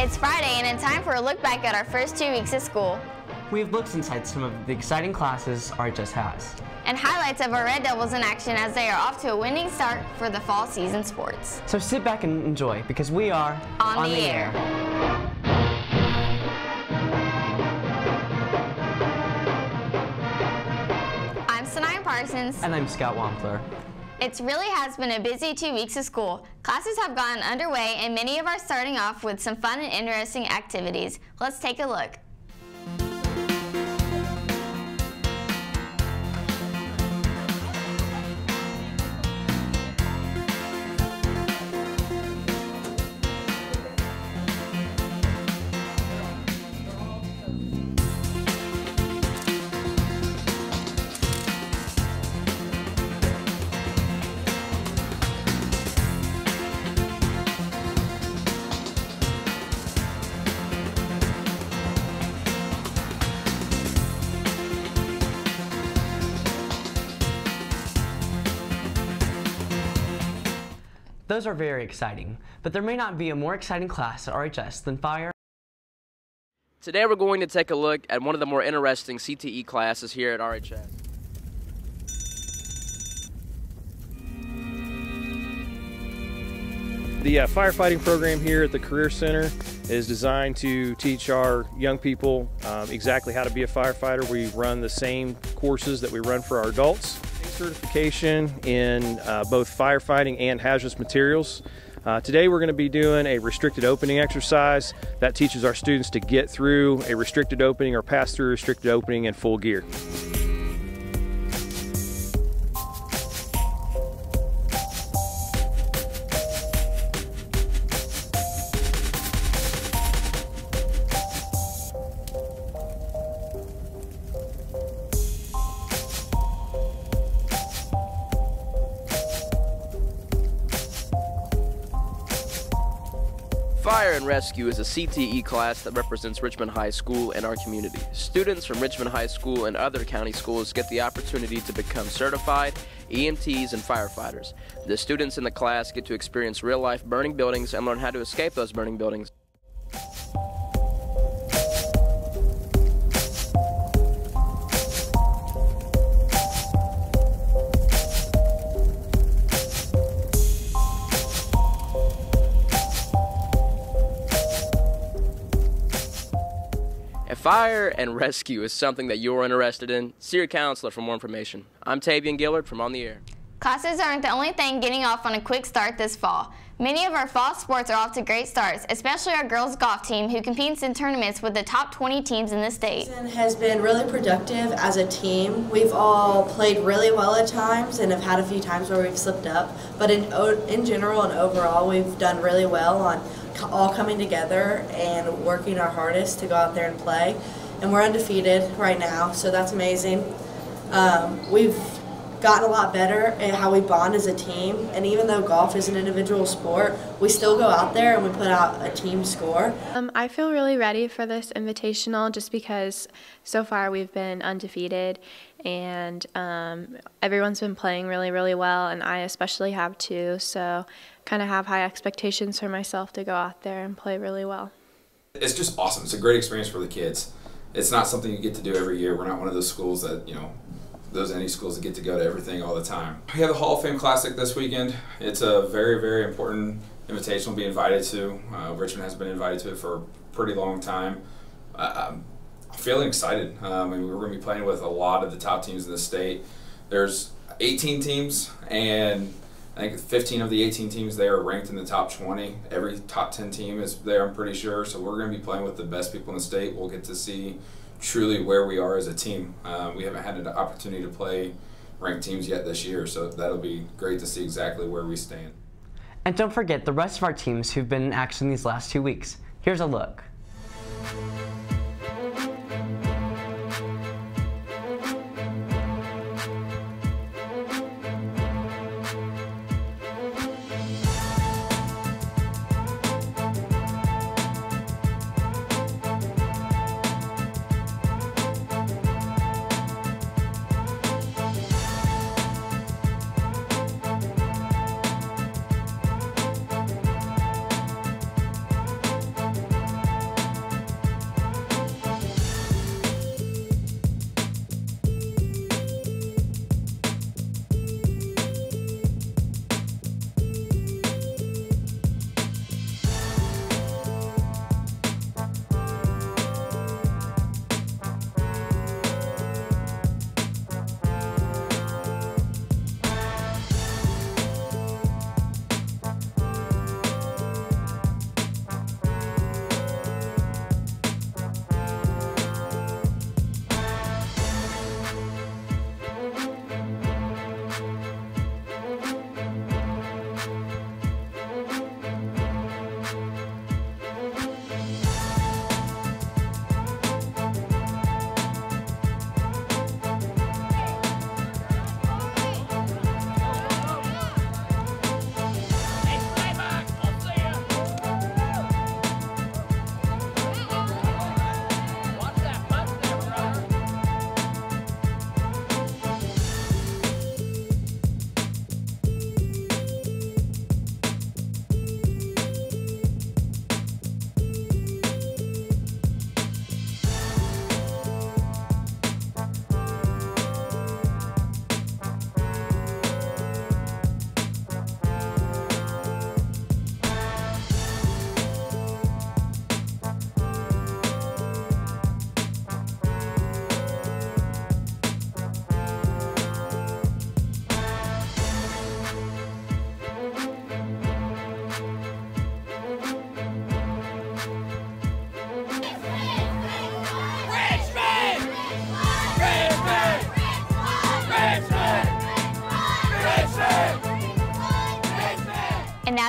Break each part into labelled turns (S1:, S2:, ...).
S1: It's Friday and it's time for a look back at our first two weeks of school.
S2: We've looked inside some of the exciting classes RHS has.
S1: And highlights of our Red Devils in action as they are off to a winning start for the fall season sports.
S2: So sit back and enjoy because we are
S1: On, on the, the, air. air. I'm Sanaya Parsons.
S2: And I'm Scott Wampler.
S1: It really has been a busy two weeks of school. Classes have gotten underway and many of are starting off with some fun and interesting activities. Let's take a look.
S2: Those are very exciting, but there may not be a more exciting class at RHS than fire.
S3: Today we're going to take a look at one of the more interesting CTE classes here at RHS.
S4: The uh, firefighting program here at the Career Center is designed to teach our young people um, exactly how to be a firefighter. We run the same courses that we run for our adults certification in uh, both firefighting and hazardous materials. Uh, today we're going to be doing a restricted opening exercise that teaches our students to get through a restricted opening or pass through a restricted opening in full gear.
S3: Fire and Rescue is a CTE class that represents Richmond High School and our community. Students from Richmond High School and other county schools get the opportunity to become certified EMTs and firefighters. The students in the class get to experience real life burning buildings and learn how to escape those burning buildings. Fire and rescue is something that you're interested in. See your counselor for more information. I'm Tavian Gillard from On the Air.
S1: Classes aren't the only thing getting off on a quick start this fall. Many of our fall sports are off to great starts, especially our girls golf team who competes in tournaments with the top 20 teams in the state.
S5: has been really productive as a team. We've all played really well at times and have had a few times where we've slipped up, but in, in general and overall we've done really well on all coming together and working our hardest to go out there and play. And we're undefeated right now, so that's amazing. Um, we've gotten a lot better at how we bond as a team. And even though golf is an individual sport, we still go out there and we put out a team score.
S6: Um, I feel really ready for this invitational just because so far we've been undefeated and um, everyone's been playing really, really well, and I especially have too. So, kind of have high expectations for myself to go out there and play really well.
S7: It's just awesome. It's a great experience for the kids. It's not something you get to do every year. We're not one of those schools that, you know, those any schools that get to go to everything all the time. We have the Hall of Fame Classic this weekend. It's a very, very important invitation to be invited to. Uh, Richmond has been invited to it for a pretty long time. I'm feeling excited. Um, I mean, we're going to be playing with a lot of the top teams in the state. There's 18 teams, and I think 15 of the 18 teams there are ranked in the top 20. Every top 10 team is there, I'm pretty sure. So we're going to be playing with the best people in the state. We'll get to see truly where we are as a team. Uh, we haven't had an opportunity to play ranked teams yet this year, so that'll be great to see exactly where we stand.
S2: And don't forget the rest of our teams who've been in action these last two weeks. Here's a look.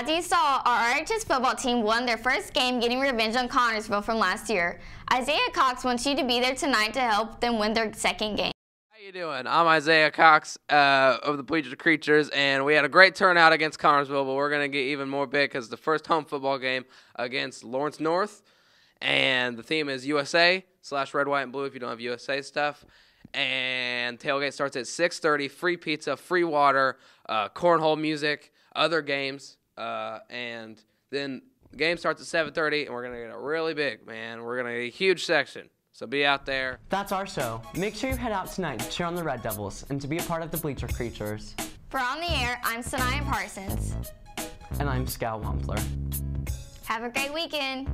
S1: As you saw, our RHS football team won their first game getting revenge on Connersville from last year. Isaiah Cox wants you to be there tonight to help them win their second game.
S8: How you doing? I'm Isaiah Cox uh, of the Bleacher Creatures, and we had a great turnout against Connersville, but we're going to get even more big because the first home football game against Lawrence North, and the theme is USA slash red, white, and blue if you don't have USA stuff. And tailgate starts at 6:30. Free pizza, free water, uh, cornhole music, other games, uh, and then the game starts at 7:30, and we're gonna get a really big man. We're gonna get a huge section. So be out there.
S2: That's our show. Make sure you head out tonight to cheer on the Red Devils and to be a part of the Bleacher Creatures.
S1: For On the Air, I'm Sanaya Parsons.
S2: And I'm Scout Wampler.
S1: Have a great weekend.